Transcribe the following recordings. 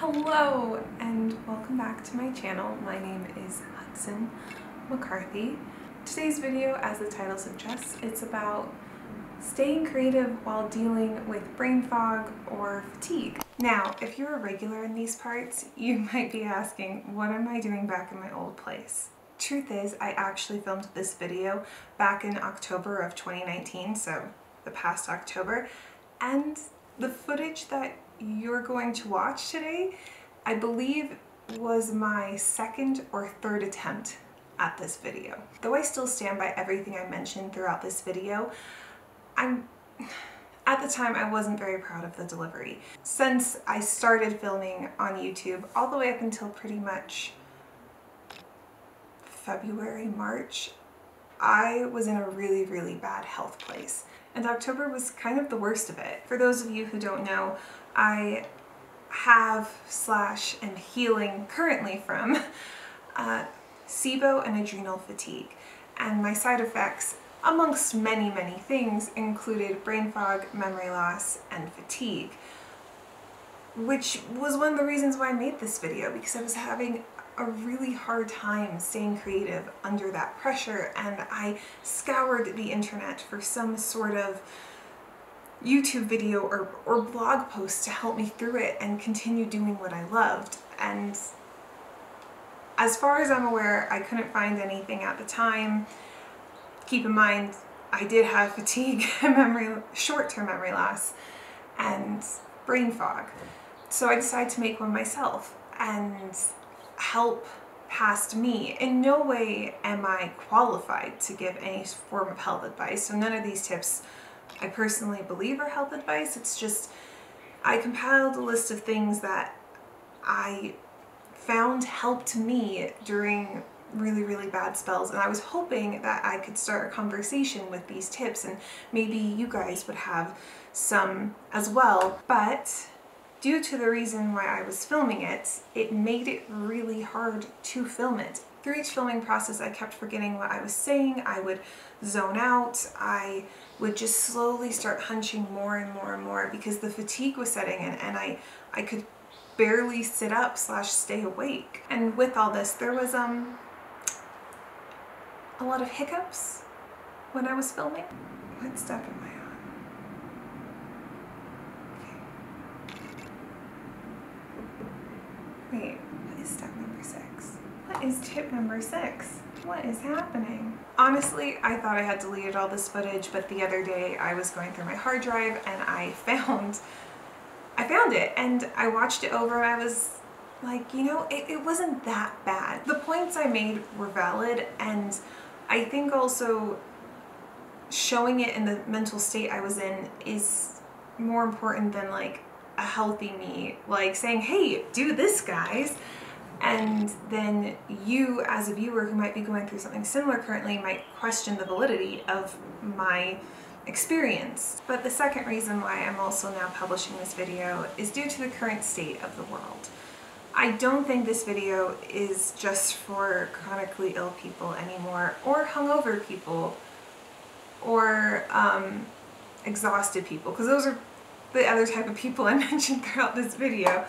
Hello and welcome back to my channel. My name is Hudson McCarthy. Today's video, as the title suggests, it's about staying creative while dealing with brain fog or fatigue. Now, if you're a regular in these parts, you might be asking, what am I doing back in my old place? Truth is, I actually filmed this video back in October of 2019, so the past October, and the footage that you're going to watch today, I believe was my second or third attempt at this video. Though I still stand by everything I mentioned throughout this video, I'm at the time I wasn't very proud of the delivery. Since I started filming on YouTube all the way up until pretty much February, March, I was in a really, really bad health place. And October was kind of the worst of it. For those of you who don't know, I have slash am healing currently from uh, SIBO and adrenal fatigue. And my side effects, amongst many, many things, included brain fog, memory loss, and fatigue. Which was one of the reasons why I made this video, because I was having a really hard time staying creative under that pressure and I scoured the internet for some sort of YouTube video or, or blog post to help me through it and continue doing what I loved. And as far as I'm aware, I couldn't find anything at the time. Keep in mind, I did have fatigue and memory, short-term memory loss and brain fog. So I decided to make one myself and help past me. In no way am I qualified to give any form of health advice, so none of these tips I personally believe are health advice. It's just, I compiled a list of things that I found helped me during really, really bad spells. And I was hoping that I could start a conversation with these tips and maybe you guys would have some as well. But due to the reason why I was filming it, it made it really hard to film it. Through each filming process, I kept forgetting what I was saying. I would zone out. I would just slowly start hunching more and more and more because the fatigue was setting in and I, I could barely sit up slash stay awake. And with all this, there was um a lot of hiccups when I was filming. What step am I on? Okay. Wait, what is step number six? What is tip number six? What is happening? Honestly, I thought I had deleted all this footage, but the other day I was going through my hard drive and I found, I found it and I watched it over and I was like, you know, it, it wasn't that bad. The points I made were valid and I think also showing it in the mental state I was in is more important than like a healthy me, like saying, hey, do this guys and then you as a viewer who might be going through something similar currently might question the validity of my experience. But the second reason why I'm also now publishing this video is due to the current state of the world. I don't think this video is just for chronically ill people anymore, or hungover people, or um, exhausted people, because those are the other type of people I mentioned throughout this video.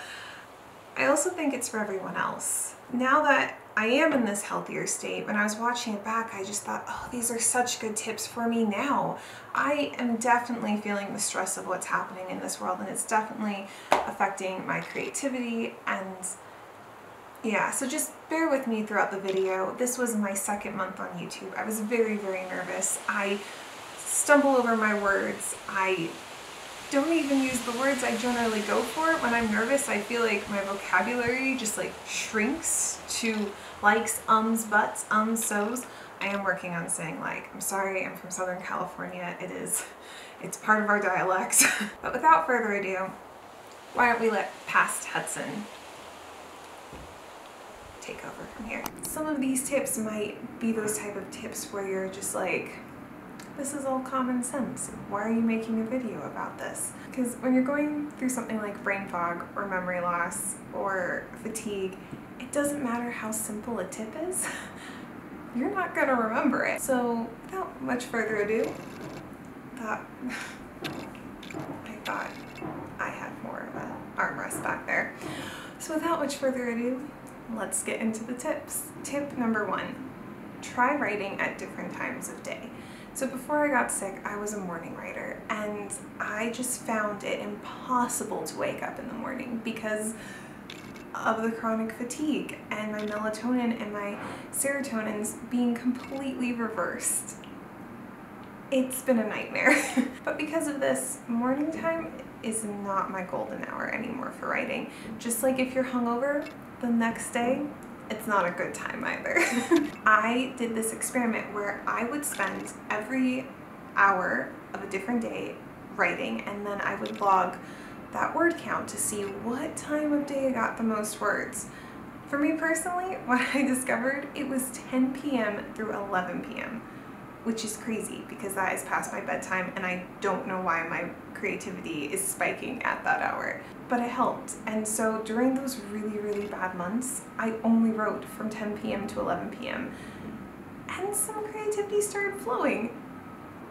I also think it's for everyone else. Now that I am in this healthier state, when I was watching it back, I just thought, oh, these are such good tips for me now. I am definitely feeling the stress of what's happening in this world and it's definitely affecting my creativity and yeah, so just bear with me throughout the video. This was my second month on YouTube. I was very, very nervous. I stumble over my words. I don't even use the words I generally go for. When I'm nervous, I feel like my vocabulary just like shrinks to likes, ums, buts, ums, so's. I am working on saying like, I'm sorry, I'm from Southern California. It is, it's part of our dialect. but without further ado, why don't we let past Hudson take over from here. Some of these tips might be those type of tips where you're just like, this is all common sense. Why are you making a video about this? Because when you're going through something like brain fog or memory loss or fatigue, it doesn't matter how simple a tip is, you're not gonna remember it. So without much further ado, I thought I had more of an armrest back there. So without much further ado, let's get into the tips. Tip number one, try writing at different times of day. So before I got sick, I was a morning writer and I just found it impossible to wake up in the morning because of the chronic fatigue and my melatonin and my serotonins being completely reversed. It's been a nightmare. but because of this, morning time is not my golden hour anymore for writing. Just like if you're hungover the next day, it's not a good time either. I did this experiment where I would spend every hour of a different day writing and then I would log that word count to see what time of day I got the most words. For me personally, what I discovered, it was 10 p.m. through 11 p.m., which is crazy because that is past my bedtime and I don't know why my creativity is spiking at that hour. But it helped. And so during those really, really bad months, I only wrote from 10 p.m. to 11 p.m. And some creativity started flowing.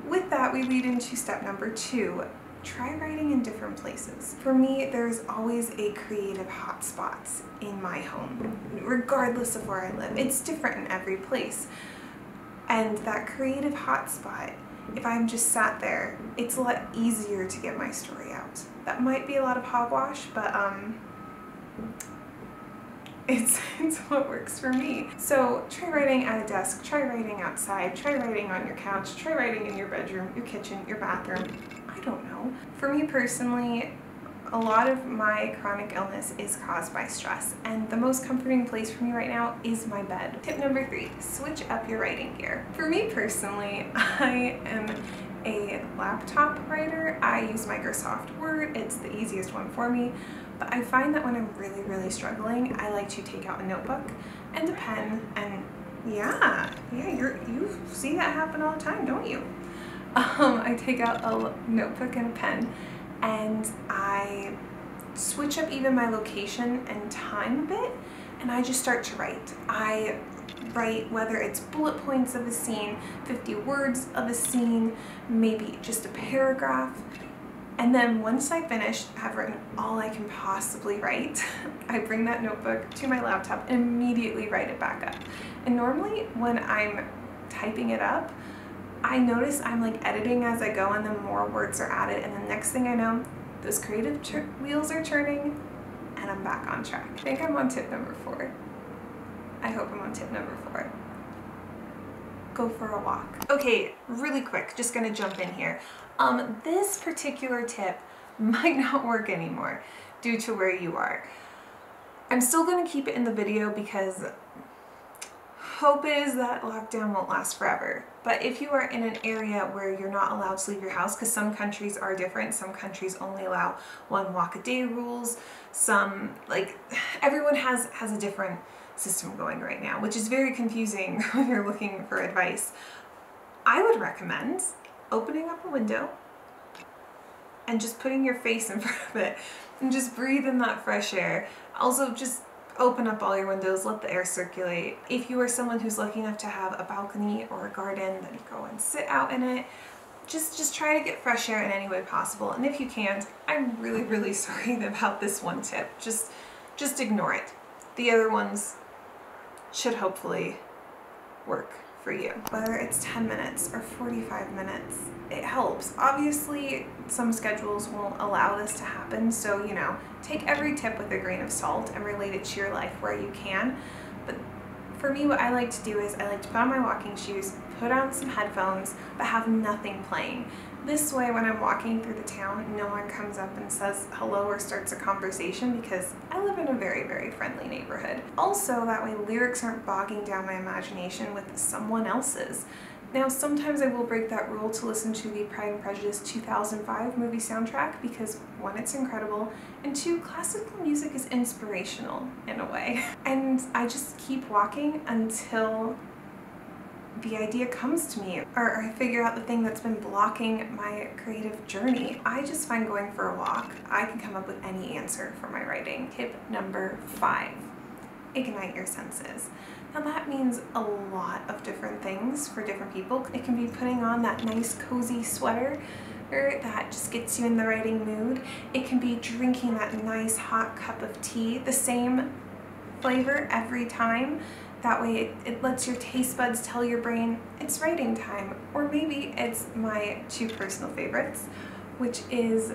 With that, we lead into step number two, try writing in different places. For me, there's always a creative hotspot in my home, regardless of where I live. It's different in every place. And that creative hotspot if I'm just sat there, it's a lot easier to get my story out. That might be a lot of hogwash, but um, it's, it's what works for me. So try writing at a desk, try writing outside, try writing on your couch, try writing in your bedroom, your kitchen, your bathroom. I don't know. For me personally, a lot of my chronic illness is caused by stress and the most comforting place for me right now is my bed. Tip number three, switch up your writing gear. For me personally, I am a laptop writer. I use Microsoft Word. It's the easiest one for me. But I find that when I'm really, really struggling, I like to take out a notebook and a pen and yeah, yeah, you're, you see that happen all the time, don't you? Um, I take out a notebook and a pen and I switch up even my location and time a bit and I just start to write. I write whether it's bullet points of a scene, 50 words of a scene, maybe just a paragraph. And then once I finish, have written all I can possibly write, I bring that notebook to my laptop and immediately write it back up. And normally when I'm typing it up, I notice I'm like editing as I go and then more words are added and the next thing I know, those creative wheels are turning and I'm back on track. I think I'm on tip number four. I hope I'm on tip number four. Go for a walk. Okay, really quick, just gonna jump in here. Um, this particular tip might not work anymore due to where you are. I'm still gonna keep it in the video because hope is that lockdown won't last forever. But if you are in an area where you're not allowed to leave your house, because some countries are different, some countries only allow one walk a day rules, some, like, everyone has, has a different system going right now, which is very confusing when you're looking for advice. I would recommend opening up a window and just putting your face in front of it and just breathe in that fresh air. Also just open up all your windows, let the air circulate. If you are someone who's lucky enough to have a balcony or a garden, then go and sit out in it. Just, just try to get fresh air in any way possible. And if you can't, I'm really, really sorry about this one tip. Just, just ignore it. The other ones should hopefully work for you. Whether it's 10 minutes or 45 minutes, it helps. Obviously, some schedules won't allow this to happen, so, you know, take every tip with a grain of salt and relate it to your life where you can. But for me, what I like to do is I like to put on my walking shoes, put on some headphones, but have nothing playing. This way, when I'm walking through the town, no one comes up and says hello or starts a conversation because I live in a very, very friendly neighborhood. Also, that way lyrics aren't bogging down my imagination with someone else's. Now, sometimes I will break that rule to listen to the Pride and Prejudice 2005 movie soundtrack because one, it's incredible, and two, classical music is inspirational in a way. And I just keep walking until the idea comes to me or I figure out the thing that's been blocking my creative journey. I just find going for a walk, I can come up with any answer for my writing. Tip number five, ignite your senses. Now that means a lot of different things for different people. It can be putting on that nice cozy sweater er, that just gets you in the writing mood. It can be drinking that nice hot cup of tea, the same flavor every time. That way it, it lets your taste buds tell your brain it's writing time. Or maybe it's my two personal favorites, which is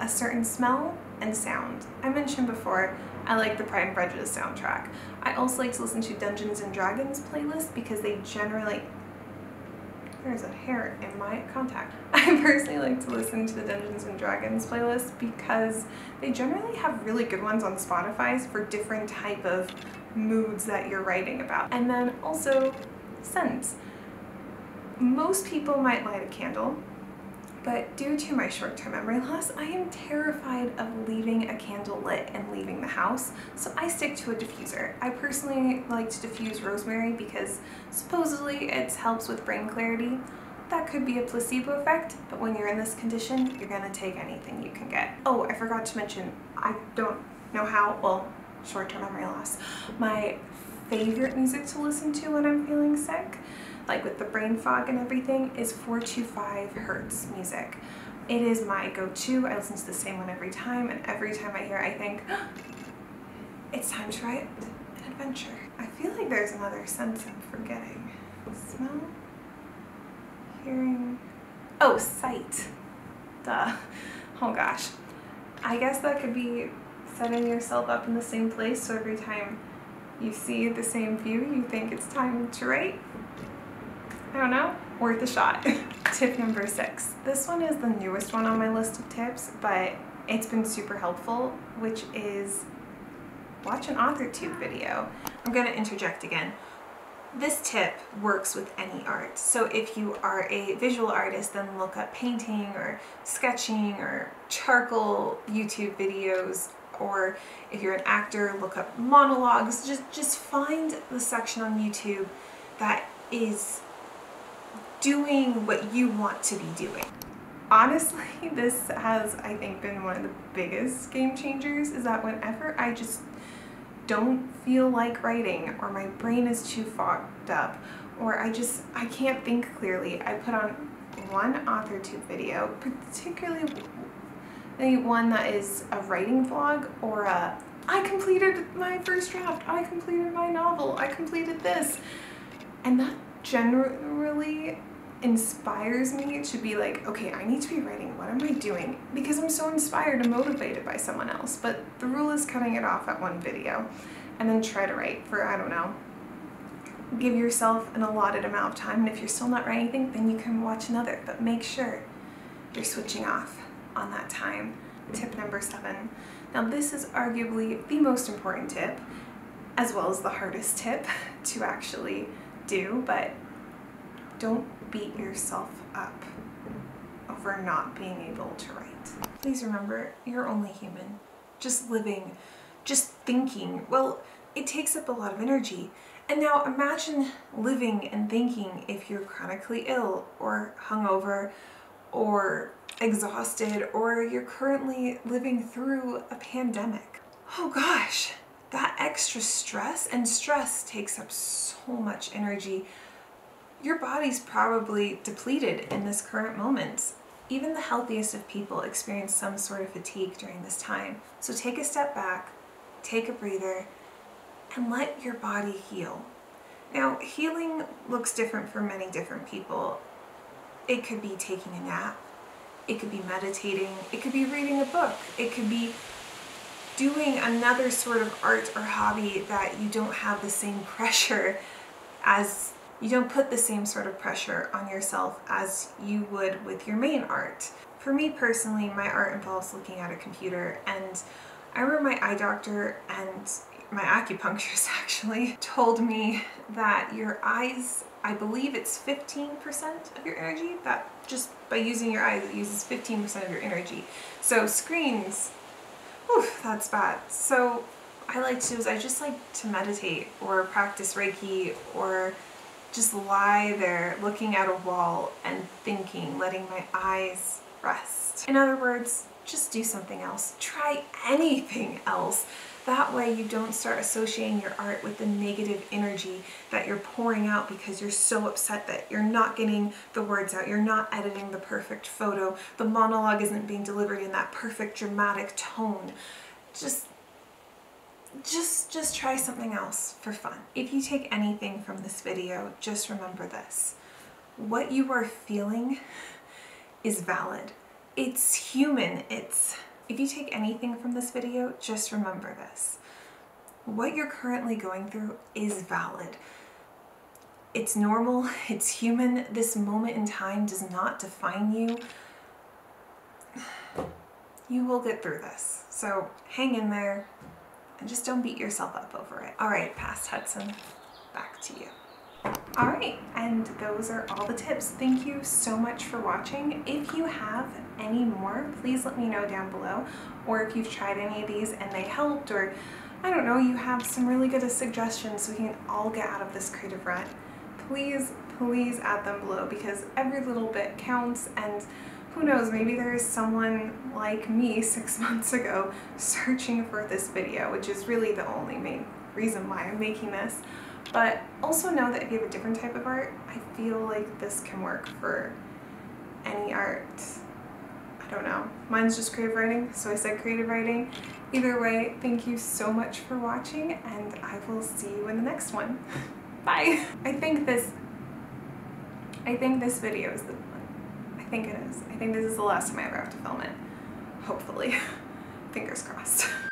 a certain smell and sound. I mentioned before, I like the Pride and Prejudice soundtrack. I also like to listen to Dungeons and Dragons playlist because they generally there's a hair in my contact. I personally like to listen to the Dungeons and Dragons playlist because they generally have really good ones on Spotify for different type of moods that you're writing about. And then also scents. Most people might light a candle but due to my short-term memory loss, I am terrified of leaving a candle lit and leaving the house, so I stick to a diffuser. I personally like to diffuse rosemary because supposedly it helps with brain clarity. That could be a placebo effect, but when you're in this condition, you're gonna take anything you can get. Oh, I forgot to mention, I don't know how, well, short-term memory loss. My favorite music to listen to when I'm feeling sick like with the brain fog and everything, is 425 hertz music. It is my go-to. I listen to the same one every time, and every time I hear it, I think, oh, it's time to write an adventure. I feel like there's another sense I'm forgetting. Smell? Hearing? Oh, sight. Duh. Oh gosh. I guess that could be setting yourself up in the same place so every time you see the same view, you think it's time to write. I don't know, worth a shot. Tip number six. This one is the newest one on my list of tips, but it's been super helpful, which is watch an AuthorTube video. I'm gonna interject again. This tip works with any art. So if you are a visual artist, then look up painting or sketching or charcoal YouTube videos or if you're an actor, look up monologues. Just, just find the section on YouTube that is doing what you want to be doing. Honestly, this has, I think, been one of the biggest game changers is that whenever I just don't feel like writing or my brain is too fogged up or I just, I can't think clearly, I put on one AuthorTube video, particularly one that is a writing vlog or a I completed my first draft, I completed my novel, I completed this. And that generally inspires me to be like, okay, I need to be writing. What am I doing? Because I'm so inspired and motivated by someone else. But the rule is cutting it off at one video and then try to write for, I don't know, give yourself an allotted amount of time. And if you're still not writing anything, then you can watch another. But make sure you're switching off on that time. Tip number seven. Now this is arguably the most important tip, as well as the hardest tip to actually do, but don't beat yourself up over not being able to write. Please remember, you're only human. Just living, just thinking, well, it takes up a lot of energy. And now imagine living and thinking if you're chronically ill or hungover or exhausted or you're currently living through a pandemic. Oh gosh, that extra stress and stress takes up so much energy your body's probably depleted in this current moment. Even the healthiest of people experience some sort of fatigue during this time. So take a step back, take a breather, and let your body heal. Now, healing looks different for many different people. It could be taking a nap, it could be meditating, it could be reading a book, it could be doing another sort of art or hobby that you don't have the same pressure as you don't put the same sort of pressure on yourself as you would with your main art. For me personally, my art involves looking at a computer and I remember my eye doctor and my acupuncturist actually told me that your eyes, I believe it's 15% of your energy, that just by using your eyes it uses 15% of your energy. So screens, whew, that's bad. So I like to do is I just like to meditate or practice Reiki or just lie there looking at a wall and thinking, letting my eyes rest. In other words, just do something else. Try anything else. That way you don't start associating your art with the negative energy that you're pouring out because you're so upset that you're not getting the words out, you're not editing the perfect photo, the monologue isn't being delivered in that perfect dramatic tone. Just just just try something else for fun. If you take anything from this video, just remember this. What you are feeling is valid. It's human. It's if you take anything from this video, just remember this. What you're currently going through is valid. It's normal, it's human. This moment in time does not define you. You will get through this. So hang in there, and just don't beat yourself up over it. All right, past Hudson, back to you. All right, and those are all the tips. Thank you so much for watching. If you have any more, please let me know down below. Or if you've tried any of these and they helped, or I don't know, you have some really good suggestions so we can all get out of this creative rut, please, please add them below because every little bit counts and who knows, maybe there is someone like me six months ago searching for this video, which is really the only main reason why I'm making this. But also know that if you have a different type of art, I feel like this can work for any art. I don't know. Mine's just creative writing, so I said creative writing. Either way, thank you so much for watching, and I will see you in the next one. Bye! I think this, I think this video is the think it is. I think this is the last time I ever have to film it. Hopefully. Fingers crossed.